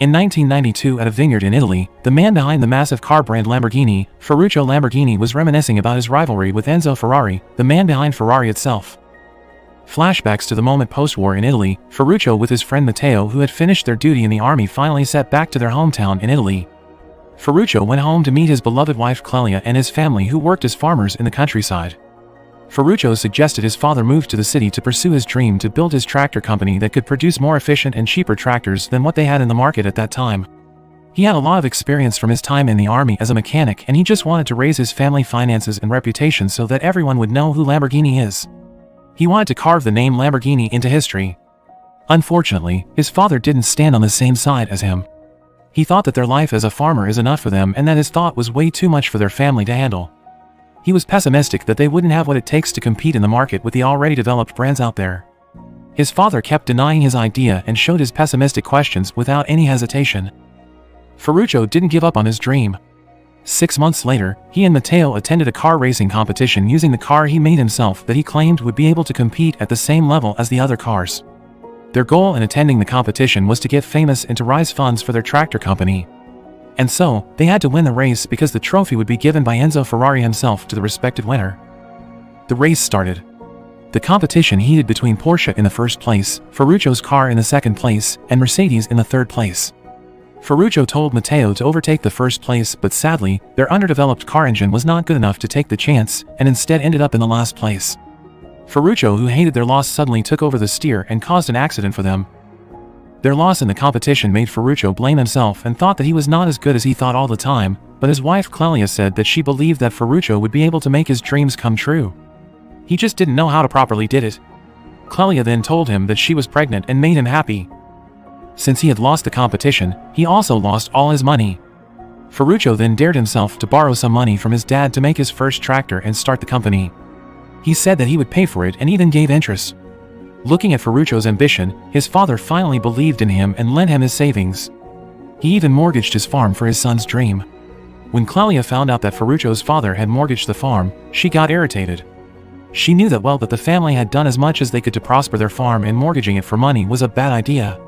In 1992 at a vineyard in Italy, the man behind the massive car brand Lamborghini, Ferruccio Lamborghini was reminiscing about his rivalry with Enzo Ferrari, the man behind Ferrari itself. Flashbacks to the moment post-war in Italy, Ferruccio with his friend Matteo who had finished their duty in the army finally set back to their hometown in Italy. Ferruccio went home to meet his beloved wife Clelia and his family who worked as farmers in the countryside. Ferruccio suggested his father move to the city to pursue his dream to build his tractor company that could produce more efficient and cheaper tractors than what they had in the market at that time. He had a lot of experience from his time in the army as a mechanic and he just wanted to raise his family finances and reputation so that everyone would know who Lamborghini is. He wanted to carve the name Lamborghini into history. Unfortunately, his father didn't stand on the same side as him. He thought that their life as a farmer is enough for them and that his thought was way too much for their family to handle. He was pessimistic that they wouldn't have what it takes to compete in the market with the already developed brands out there. His father kept denying his idea and showed his pessimistic questions without any hesitation. Ferruccio didn't give up on his dream. Six months later, he and Matteo attended a car racing competition using the car he made himself that he claimed would be able to compete at the same level as the other cars. Their goal in attending the competition was to get famous and to raise funds for their tractor company. And so, they had to win the race because the trophy would be given by Enzo Ferrari himself to the respected winner. The race started. The competition heated between Porsche in the first place, Ferruccio's car in the second place, and Mercedes in the third place. Ferruccio told Matteo to overtake the first place but sadly, their underdeveloped car engine was not good enough to take the chance and instead ended up in the last place. Ferruccio who hated their loss suddenly took over the steer and caused an accident for them, their loss in the competition made Ferruccio blame himself and thought that he was not as good as he thought all the time, but his wife Clelia said that she believed that Ferruccio would be able to make his dreams come true. He just didn't know how to properly did it. Clelia then told him that she was pregnant and made him happy. Since he had lost the competition, he also lost all his money. Ferruccio then dared himself to borrow some money from his dad to make his first tractor and start the company. He said that he would pay for it and even gave interest. Looking at Ferruccio's ambition, his father finally believed in him and lent him his savings. He even mortgaged his farm for his son's dream. When Claudia found out that Ferruccio's father had mortgaged the farm, she got irritated. She knew that well that the family had done as much as they could to prosper their farm and mortgaging it for money was a bad idea.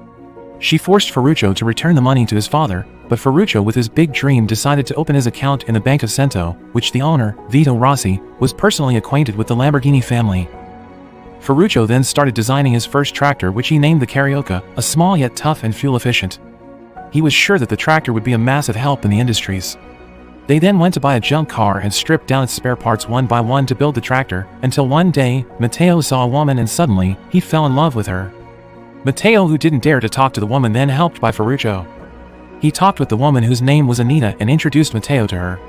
She forced Ferruccio to return the money to his father, but Ferruccio with his big dream decided to open his account in the Bank of Cento, which the owner, Vito Rossi, was personally acquainted with the Lamborghini family. Ferruccio then started designing his first tractor which he named the Carioca, a small yet tough and fuel-efficient. He was sure that the tractor would be a massive help in the industries. They then went to buy a junk car and stripped down its spare parts one by one to build the tractor, until one day, Matteo saw a woman and suddenly, he fell in love with her. Matteo who didn't dare to talk to the woman then helped by Ferruccio. He talked with the woman whose name was Anita and introduced Matteo to her.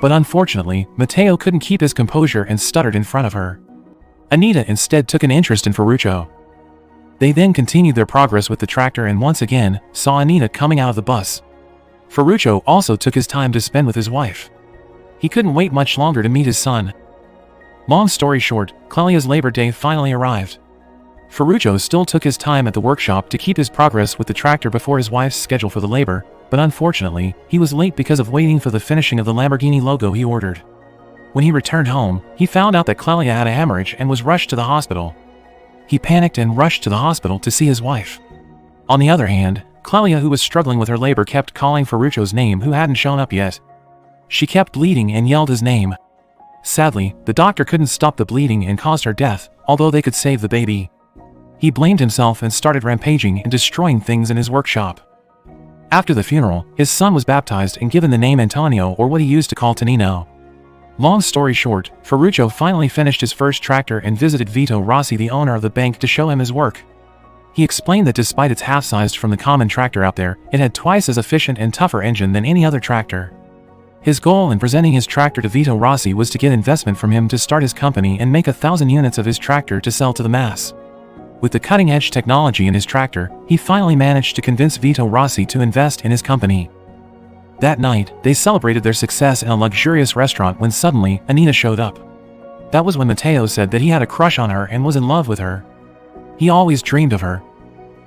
But unfortunately, Matteo couldn't keep his composure and stuttered in front of her. Anita instead took an interest in Ferruccio. They then continued their progress with the tractor and once again, saw Anita coming out of the bus. Ferruccio also took his time to spend with his wife. He couldn't wait much longer to meet his son. Long story short, Clelia's Labor Day finally arrived. Ferruccio still took his time at the workshop to keep his progress with the tractor before his wife's schedule for the labor, but unfortunately, he was late because of waiting for the finishing of the Lamborghini logo he ordered. When he returned home, he found out that Clelia had a hemorrhage and was rushed to the hospital. He panicked and rushed to the hospital to see his wife. On the other hand, Clelia who was struggling with her labor kept calling for Ferruccio's name who hadn't shown up yet. She kept bleeding and yelled his name. Sadly, the doctor couldn't stop the bleeding and caused her death, although they could save the baby. He blamed himself and started rampaging and destroying things in his workshop. After the funeral, his son was baptized and given the name Antonio or what he used to call Tonino. Long story short, Ferruccio finally finished his first tractor and visited Vito Rossi the owner of the bank to show him his work. He explained that despite its half-sized from the common tractor out there, it had twice as efficient and tougher engine than any other tractor. His goal in presenting his tractor to Vito Rossi was to get investment from him to start his company and make a thousand units of his tractor to sell to the mass. With the cutting-edge technology in his tractor, he finally managed to convince Vito Rossi to invest in his company. That night, they celebrated their success in a luxurious restaurant when suddenly, Anita showed up. That was when Matteo said that he had a crush on her and was in love with her. He always dreamed of her.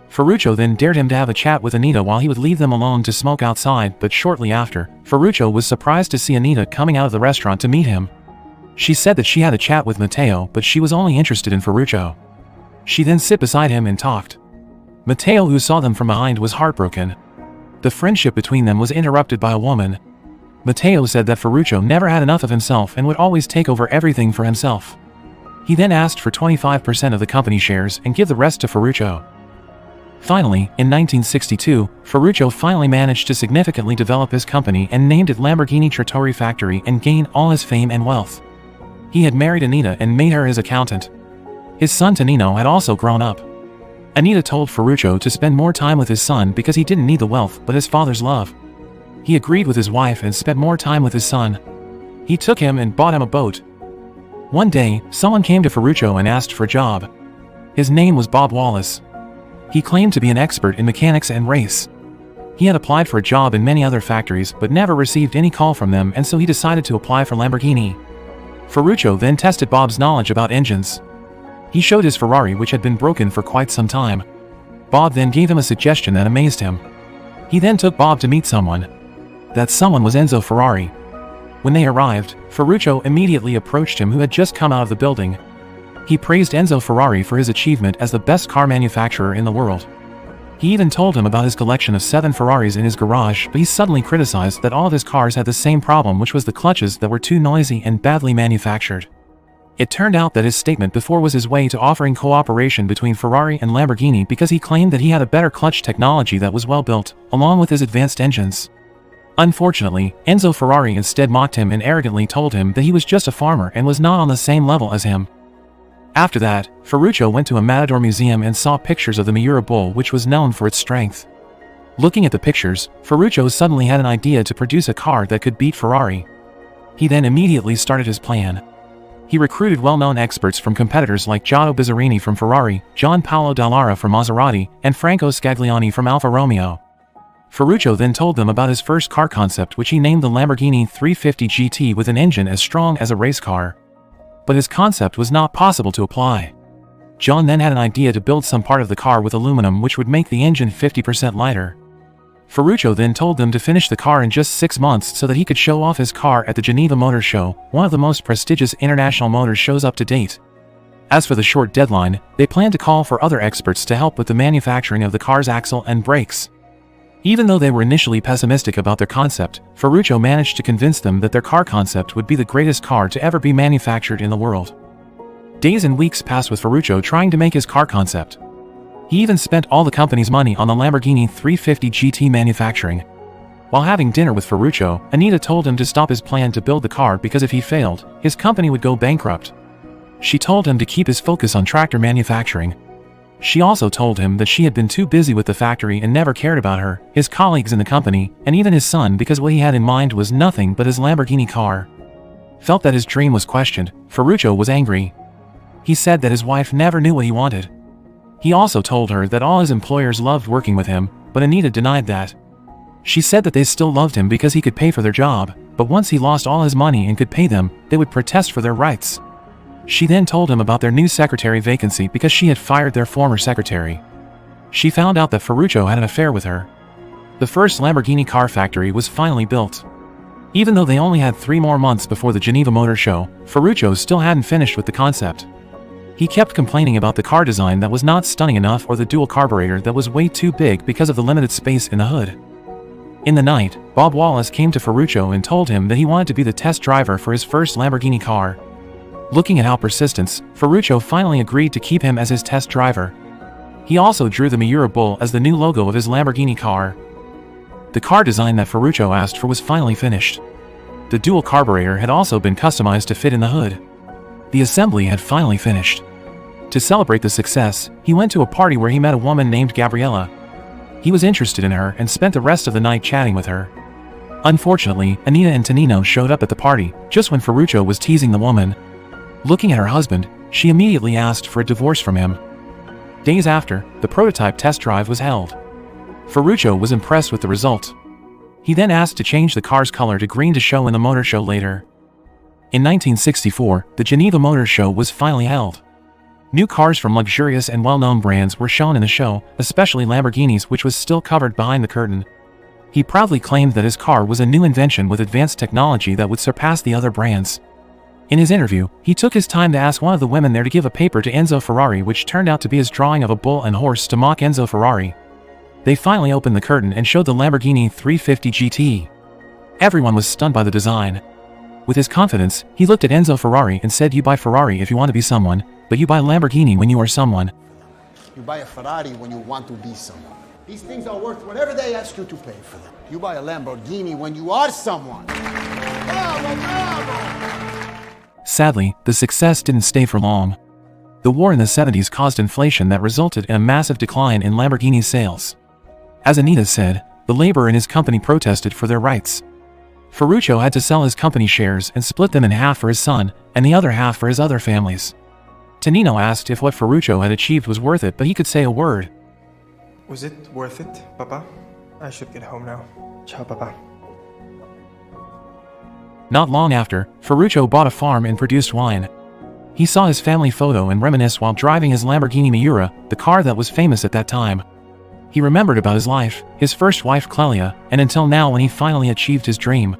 Ferruccio then dared him to have a chat with Anita while he would leave them alone to smoke outside but shortly after, Ferruccio was surprised to see Anita coming out of the restaurant to meet him. She said that she had a chat with Matteo but she was only interested in Ferruccio. She then sit beside him and talked. Matteo who saw them from behind was heartbroken. The friendship between them was interrupted by a woman. Matteo said that Ferruccio never had enough of himself and would always take over everything for himself. He then asked for 25% of the company shares and give the rest to Ferruccio. Finally, in 1962, Ferruccio finally managed to significantly develop his company and named it Lamborghini Trattori Factory and gain all his fame and wealth. He had married Anita and made her his accountant. His son Tonino had also grown up. Anita told Ferruccio to spend more time with his son because he didn't need the wealth but his father's love. He agreed with his wife and spent more time with his son. He took him and bought him a boat. One day, someone came to Ferruccio and asked for a job. His name was Bob Wallace. He claimed to be an expert in mechanics and race. He had applied for a job in many other factories but never received any call from them and so he decided to apply for Lamborghini. Ferruccio then tested Bob's knowledge about engines. He showed his Ferrari which had been broken for quite some time. Bob then gave him a suggestion that amazed him. He then took Bob to meet someone. That someone was Enzo Ferrari. When they arrived, Ferruccio immediately approached him who had just come out of the building he praised Enzo Ferrari for his achievement as the best car manufacturer in the world. He even told him about his collection of seven Ferraris in his garage but he suddenly criticized that all of his cars had the same problem which was the clutches that were too noisy and badly manufactured. It turned out that his statement before was his way to offering cooperation between Ferrari and Lamborghini because he claimed that he had a better clutch technology that was well built, along with his advanced engines. Unfortunately, Enzo Ferrari instead mocked him and arrogantly told him that he was just a farmer and was not on the same level as him. After that, Ferruccio went to a Matador museum and saw pictures of the Miura bull which was known for its strength. Looking at the pictures, Ferruccio suddenly had an idea to produce a car that could beat Ferrari. He then immediately started his plan. He recruited well-known experts from competitors like Giotto Bizzarrini from Ferrari, Gian Paolo Dallara from Maserati, and Franco Scaglione from Alfa Romeo. Ferruccio then told them about his first car concept which he named the Lamborghini 350 GT with an engine as strong as a race car but his concept was not possible to apply. Gian then had an idea to build some part of the car with aluminum which would make the engine 50% lighter. Ferruccio then told them to finish the car in just six months so that he could show off his car at the Geneva Motor Show, one of the most prestigious international motor shows up to date. As for the short deadline, they planned to call for other experts to help with the manufacturing of the car's axle and brakes. Even though they were initially pessimistic about their concept, Ferruccio managed to convince them that their car concept would be the greatest car to ever be manufactured in the world. Days and weeks passed with Ferruccio trying to make his car concept. He even spent all the company's money on the Lamborghini 350 GT manufacturing. While having dinner with Ferruccio, Anita told him to stop his plan to build the car because if he failed, his company would go bankrupt. She told him to keep his focus on tractor manufacturing, she also told him that she had been too busy with the factory and never cared about her, his colleagues in the company, and even his son because what he had in mind was nothing but his Lamborghini car. Felt that his dream was questioned, Ferruccio was angry. He said that his wife never knew what he wanted. He also told her that all his employers loved working with him, but Anita denied that. She said that they still loved him because he could pay for their job, but once he lost all his money and could pay them, they would protest for their rights. She then told him about their new secretary vacancy because she had fired their former secretary. She found out that Ferruccio had an affair with her. The first Lamborghini car factory was finally built. Even though they only had three more months before the Geneva Motor Show, Ferruccio still hadn't finished with the concept. He kept complaining about the car design that was not stunning enough or the dual carburetor that was way too big because of the limited space in the hood. In the night, Bob Wallace came to Ferruccio and told him that he wanted to be the test driver for his first Lamborghini car. Looking at how persistence, Ferruccio finally agreed to keep him as his test driver. He also drew the Miura Bull as the new logo of his Lamborghini car. The car design that Ferruccio asked for was finally finished. The dual carburetor had also been customized to fit in the hood. The assembly had finally finished. To celebrate the success, he went to a party where he met a woman named Gabriella. He was interested in her and spent the rest of the night chatting with her. Unfortunately, Anita and Tonino showed up at the party, just when Ferruccio was teasing the woman, Looking at her husband, she immediately asked for a divorce from him. Days after, the prototype test drive was held. Ferruccio was impressed with the result. He then asked to change the car's color to green to show in the motor show later. In 1964, the Geneva Motor Show was finally held. New cars from luxurious and well-known brands were shown in the show, especially Lamborghinis which was still covered behind the curtain. He proudly claimed that his car was a new invention with advanced technology that would surpass the other brands. In his interview, he took his time to ask one of the women there to give a paper to Enzo Ferrari which turned out to be his drawing of a bull and horse to mock Enzo Ferrari. They finally opened the curtain and showed the Lamborghini 350 GT. Everyone was stunned by the design. With his confidence, he looked at Enzo Ferrari and said you buy Ferrari if you want to be someone, but you buy Lamborghini when you are someone. You buy a Ferrari when you want to be someone. These things are worth whatever they ask you to pay for them. You buy a Lamborghini when you are someone. Bravo, bravo! Sadly, the success didn't stay for long. The war in the 70s caused inflation that resulted in a massive decline in Lamborghini sales. As Anita said, the labor in his company protested for their rights. Ferruccio had to sell his company shares and split them in half for his son, and the other half for his other families. Tonino asked if what Ferruccio had achieved was worth it but he could say a word. Was it worth it, Papa? I should get home now. Ciao, Papa. Not long after, Ferruccio bought a farm and produced wine. He saw his family photo and reminisced while driving his Lamborghini Miura, the car that was famous at that time. He remembered about his life, his first wife Clelia, and until now when he finally achieved his dream.